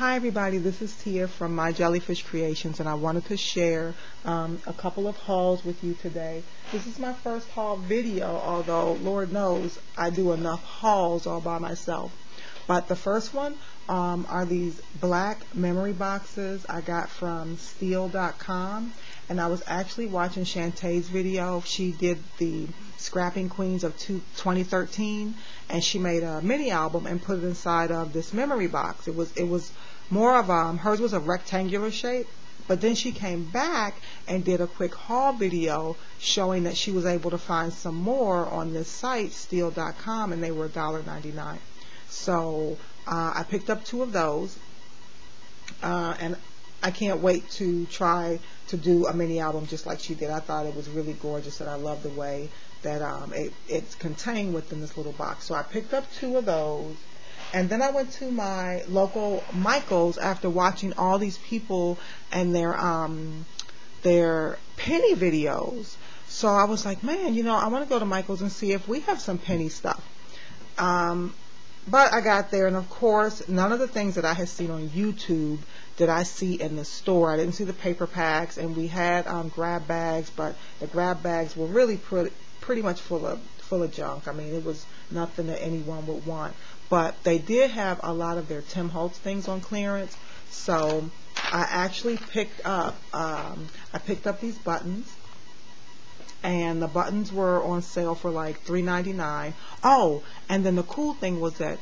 Hi everybody, this is Tia from My Jellyfish Creations and I wanted to share um, a couple of hauls with you today. This is my first haul video, although Lord knows I do enough hauls all by myself. But the first one um, are these black memory boxes I got from Steel.com and I was actually watching Shantae's video. She did the Scrapping Queens of two, 2013 and she made a mini album and put it inside of this memory box. It was it was more of um hers was a rectangular shape but then she came back and did a quick haul video showing that she was able to find some more on this site steel.com and they were $1.99 so uh, I picked up two of those uh, and I can't wait to try to do a mini album just like she did I thought it was really gorgeous and I love the way that um, it, it's contained within this little box so I picked up two of those and then I went to my local Michael's after watching all these people and their um their penny videos. So I was like, man, you know, I want to go to Michael's and see if we have some penny stuff. Um, but I got there, and of course, none of the things that I had seen on YouTube did I see in the store. I didn't see the paper packs, and we had um, grab bags, but the grab bags were really pretty, pretty much full of full of junk. I mean, it was nothing that anyone would want. But they did have a lot of their Tim Holtz things on clearance. So I actually picked up, um, I picked up these buttons. And the buttons were on sale for like $3.99. Oh, and then the cool thing was that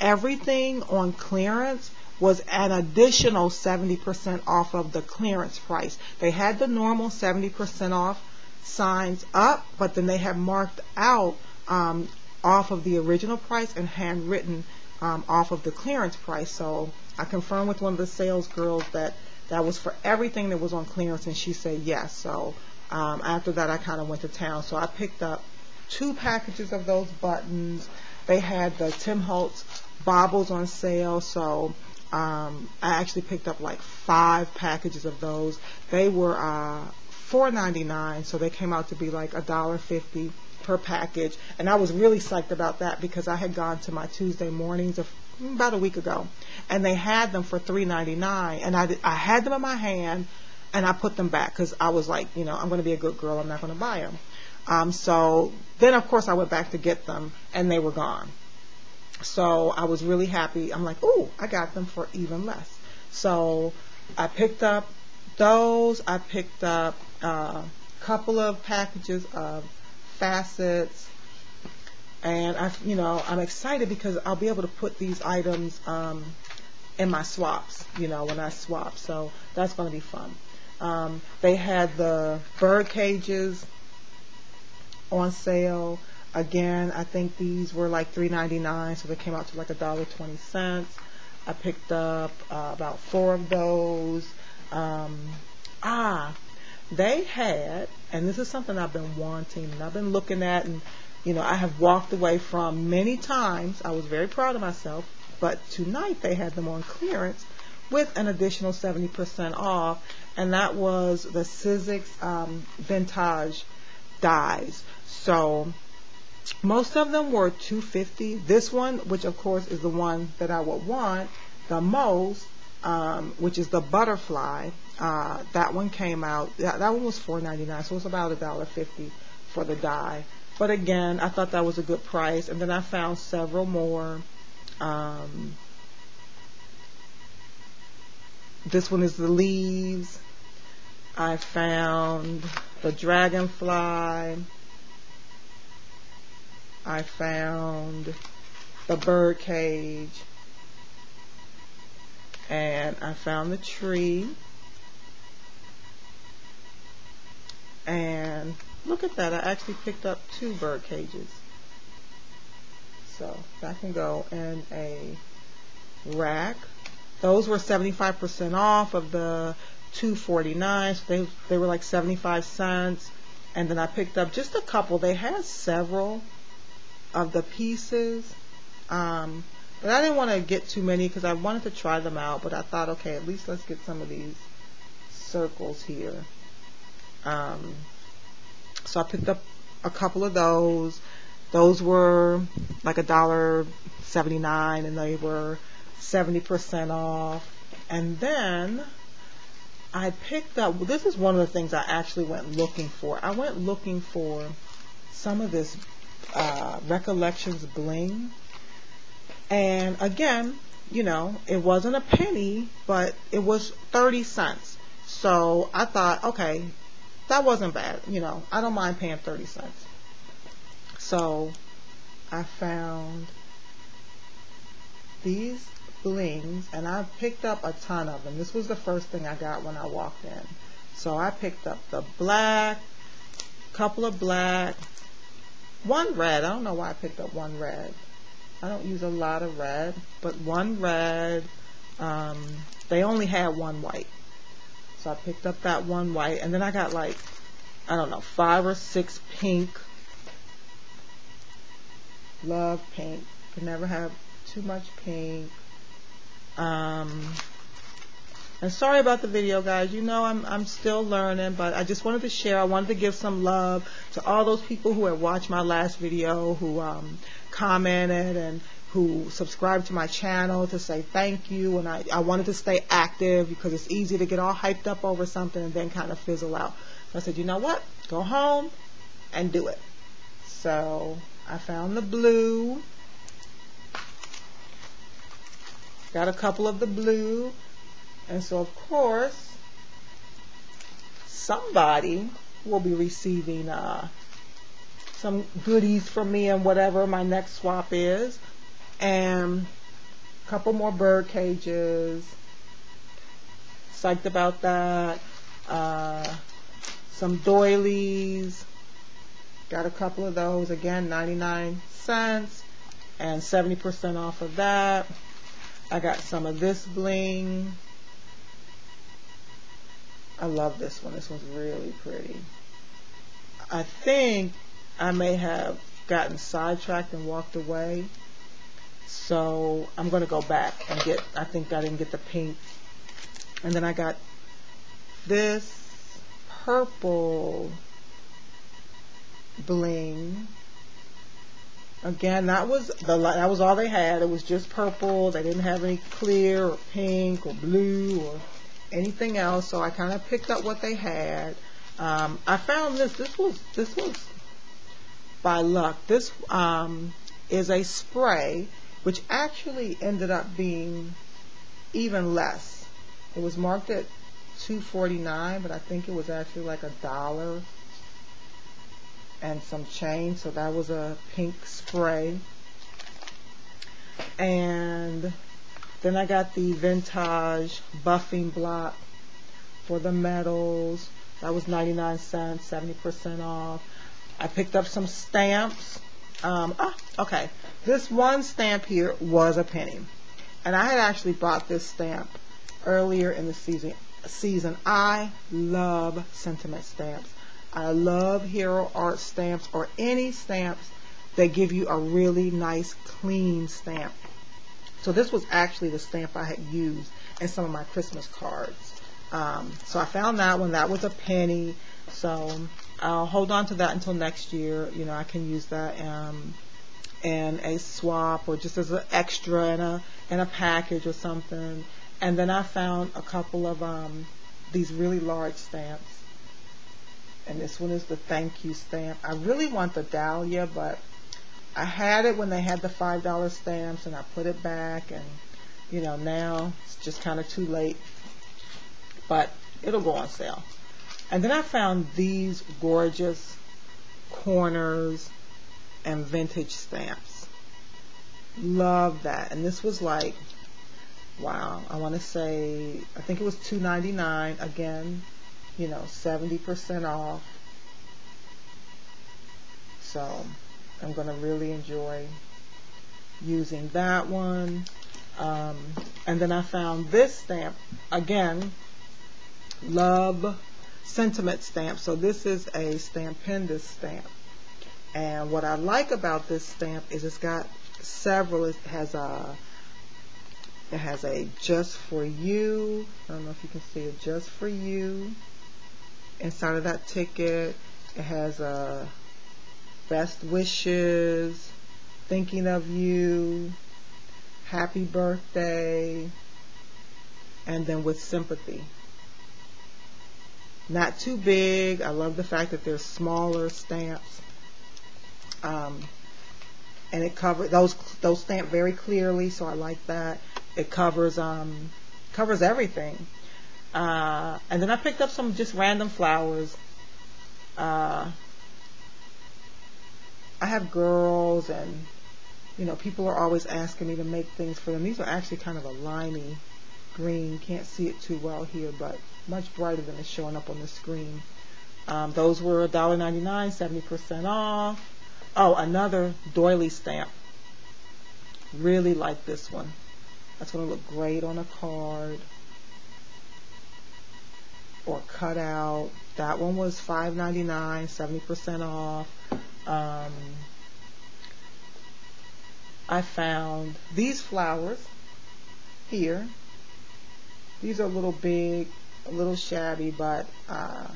everything on clearance was an additional 70% off of the clearance price. They had the normal 70% off signs up, but then they had marked out um, off of the original price and handwritten um, off of the clearance price. So I confirmed with one of the sales girls that that was for everything that was on clearance, and she said yes. So um, after that, I kind of went to town. So I picked up two packages of those buttons. They had the Tim Holtz baubles on sale, so um, I actually picked up like five packages of those. They were uh, $4.99, so they came out to be like $1.50 per package. And I was really psyched about that because I had gone to my Tuesday mornings of about a week ago, and they had them for $3.99, and I, I had them in my hand, and I put them back because I was like, you know, I'm going to be a good girl. I'm not going to buy them. Um, so then, of course, I went back to get them, and they were gone. So I was really happy. I'm like, ooh, I got them for even less. So I picked up those. I picked up a uh, couple of packages of facets. And I, you know, I'm excited because I'll be able to put these items um, in my swaps, you know, when I swap. So that's going to be fun. Um, they had the bird cages on sale. Again, I think these were like $3.99, so they came out to like $1.20. I picked up uh, about four of those. Um, ah, they had, and this is something I've been wanting and I've been looking at and, you know, I have walked away from many times. I was very proud of myself, but tonight they had them on clearance with an additional 70% off, and that was the Sizzix um, Vintage dies. So most of them were 250 This one, which of course is the one that I would want the most, um, which is the butterfly. Uh, that one came out. That, that one was $4.99, so it was about $1.50 for the die. But again, I thought that was a good price. And then I found several more. Um, this one is the leaves. I found the dragonfly. I found the bird cage and I found the tree and look at that I actually picked up two bird cages so that can go in a rack those were 75% off of the 249 so they, they were like 75 cents and then I picked up just a couple they had several of the pieces um, but I didn't want to get too many because I wanted to try them out. But I thought, okay, at least let's get some of these circles here. Um, so I picked up a couple of those. Those were like a dollar seventy nine, and they were 70% off. And then I picked up, this is one of the things I actually went looking for. I went looking for some of this uh, Recollections bling. And again, you know, it wasn't a penny, but it was 30 cents. So I thought, okay, that wasn't bad. You know, I don't mind paying 30 cents. So I found these blings and I picked up a ton of them. This was the first thing I got when I walked in. So I picked up the black, couple of black, one red. I don't know why I picked up one red. I don't use a lot of red, but one red. Um, they only had one white. So I picked up that one white and then I got like, I don't know, five or six pink. Love pink. Could never have too much pink. Um, and sorry about the video, guys. You know I'm I'm still learning, but I just wanted to share. I wanted to give some love to all those people who had watched my last video, who um, commented and who subscribed to my channel to say thank you. And I, I wanted to stay active because it's easy to get all hyped up over something and then kind of fizzle out. So I said, you know what? Go home and do it. So I found the blue. Got a couple of the blue. And so, of course, somebody will be receiving uh, some goodies from me and whatever my next swap is. And a couple more bird cages. Psyched about that. Uh, some doilies. Got a couple of those. Again, 99 cents. And 70% off of that. I got some of this bling. I love this one. This one's really pretty. I think I may have gotten sidetracked and walked away. So I'm going to go back and get, I think I didn't get the pink. And then I got this purple bling Again, that was the that was all they had. It was just purple. They didn't have any clear or pink or blue or anything else. So I kind of picked up what they had. Um, I found this. This was this was by luck. This um, is a spray, which actually ended up being even less. It was marked at 2.49, but I think it was actually like a dollar and some chain. So that was a pink spray. And then I got the vintage buffing block for the metals. That was 99 cents, 70% off. I picked up some stamps. Um, ah, okay. This one stamp here was a penny. And I had actually bought this stamp earlier in the season. Season. I love sentiment stamps. I love Hero Art stamps or any stamps that give you a really nice clean stamp. So this was actually the stamp I had used in some of my Christmas cards. Um, so I found that one. That was a penny. So I'll hold on to that until next year. You know, I can use that um, in a swap or just as an extra in a in a package or something. And then I found a couple of um, these really large stamps and this one is the thank you stamp. I really want the Dahlia, but I had it when they had the $5 stamps, and I put it back, and, you know, now it's just kind of too late, but it'll go on sale. And then I found these gorgeous corners and vintage stamps. Love that. And this was like, wow, I want to say, I think it was $2.99 again you know, 70% off. So I'm going to really enjoy using that one. Um, and then I found this stamp, again, Love Sentiment stamp. So this is a Stampendous stamp. And what I like about this stamp is it's got several, it has a it has a just for you. I don't know if you can see it, just for you inside of that ticket. It has a uh, best wishes, thinking of you, happy birthday, and then with sympathy. Not too big. I love the fact that they're smaller stamps. Um, and it covers those those stamp very clearly, so I like that. It covers um, covers everything. Uh, and then I picked up some just random flowers. Uh, I have girls, and you know, people are always asking me to make things for them. These are actually kind of a limey green. Can't see it too well here, but much brighter than it's showing up on the screen. Um, those were $1.99, 70% off. Oh, another doily stamp. Really like this one. That's going to look great on a card or cut out. That one was $5.99, 70% off. Um, I found these flowers here. These are a little big, a little shabby, but uh,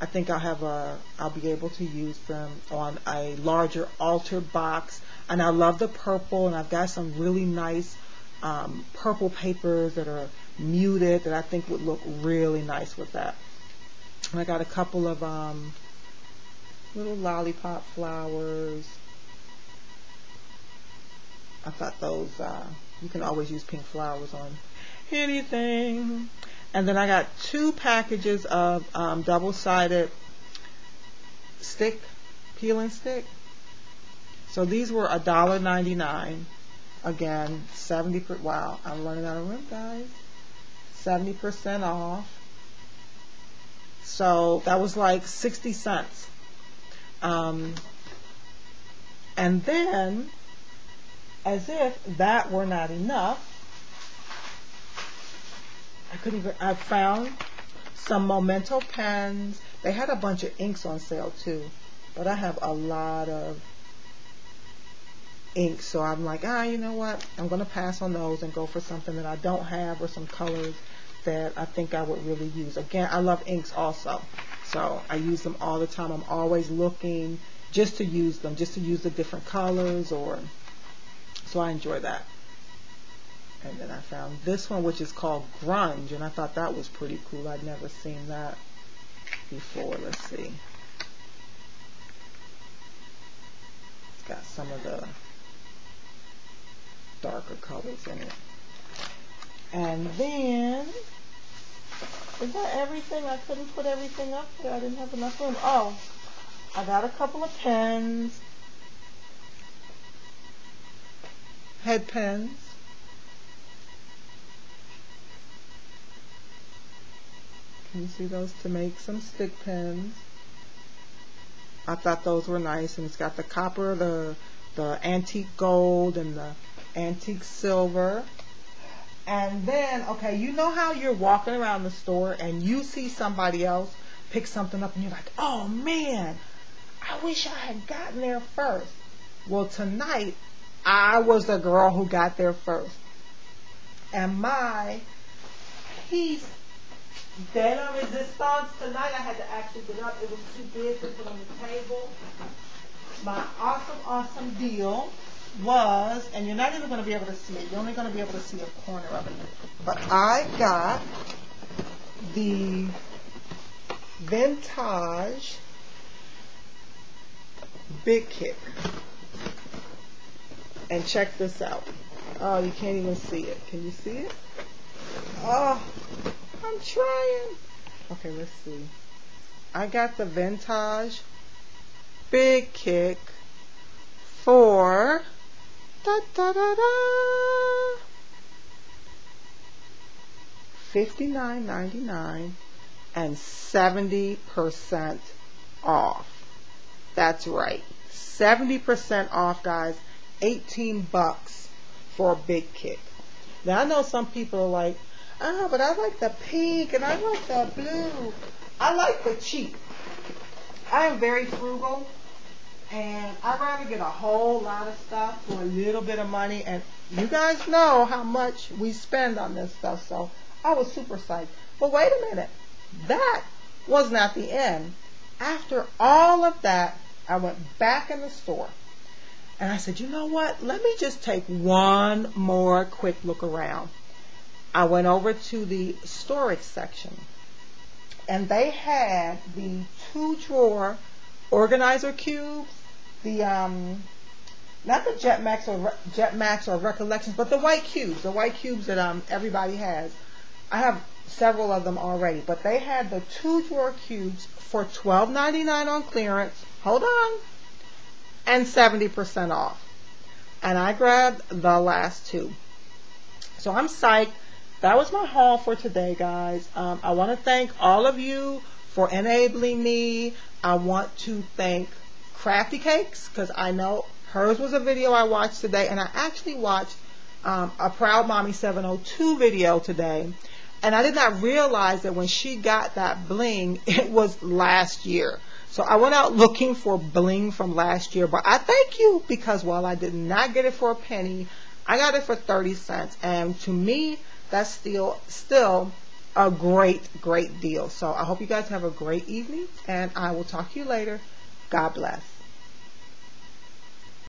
I think I'll have a, I'll be able to use them on a larger altar box. And I love the purple, and I've got some really nice um, purple papers that are muted that I think would look really nice with that. And I got a couple of um, little lollipop flowers. I thought those, uh, you can always use pink flowers on anything. And then I got two packages of um, double-sided stick, peeling stick. So these were $1.99. Again, 70 per, wow, I'm running out of room, guys. 70% off. So that was like 60 cents. Um, and then, as if that were not enough, I couldn't even, I found some Memento pens. They had a bunch of inks on sale too, but I have a lot of ink, so I'm like, ah, you know what? I'm going to pass on those and go for something that I don't have or some colors that I think I would really use. Again, I love inks also, so I use them all the time. I'm always looking just to use them, just to use the different colors, or so I enjoy that. And then I found this one, which is called Grunge, and I thought that was pretty cool. I'd never seen that before. Let's see. It's got some of the darker colors in it. And then, is that everything? I couldn't put everything up here. I didn't have enough room. Oh, I got a couple of pens. Head pens. Can you see those to make some stick pins? I thought those were nice, and it's got the copper, the the antique gold, and the antique silver. And then, okay, you know how you're walking around the store and you see somebody else pick something up, and you're like, oh man, I wish I had gotten there first. Well, tonight I was the girl who got there first, and my piece Denim resistance tonight. I had to actually get up. It was too big to put on the table. My awesome, awesome deal was, and you're not even going to be able to see it. You're only going to be able to see a corner of it. But I got the vintage big kick. And check this out. Oh, you can't even see it. Can you see it? Oh, I'm trying. Okay, let's see. I got the vintage big kick for da da da da fifty nine ninety nine and seventy percent off. That's right, seventy percent off, guys. Eighteen bucks for a big kick. Now I know some people are like, ah, but I like the pink and I like the blue. I like the cheap. I am very frugal and I'd rather get a whole lot of stuff for a little bit of money. And you guys know how much we spend on this stuff, so I was super psyched. But wait a minute. That was not the end. After all of that, I went back in the store And I said, you know what? Let me just take one more quick look around. I went over to the storage section and they had the two drawer organizer cubes, the um, not the Jetmax or Jetmax or Recollections, but the white cubes, the white cubes that um everybody has. I have several of them already, but they had the two drawer cubes for $12.99 on clearance. Hold on. And 70% off. And I grabbed the last two. So I'm psyched. That was my haul for today, guys. Um, I want to thank all of you for enabling me. I want to thank Crafty Cakes because I know hers was a video I watched today, and I actually watched um, a Proud Mommy 702 video today. And I did not realize that when she got that bling, it was last year. So I went out looking for bling from last year, but I thank you because while I did not get it for a penny, I got it for 30 cents. And to me, that's still, still a great, great deal. So I hope you guys have a great evening and I will talk to you later. God bless.